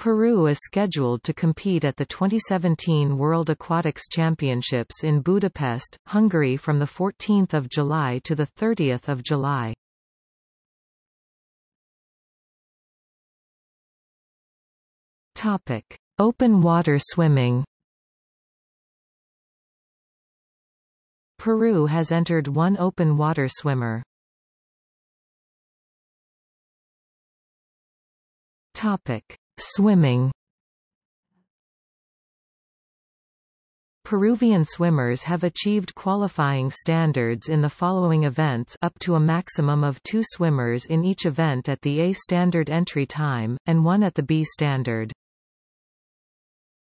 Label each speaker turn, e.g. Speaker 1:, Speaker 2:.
Speaker 1: Peru is scheduled to compete at the 2017 World Aquatics Championships in Budapest, Hungary from 14 July to 30 July. Topic. Open water swimming Peru has entered one open water swimmer. Topic: Swimming. Peruvian swimmers have achieved qualifying standards in the following events up to a maximum of two swimmers in each event at the A standard entry time, and one at the B standard.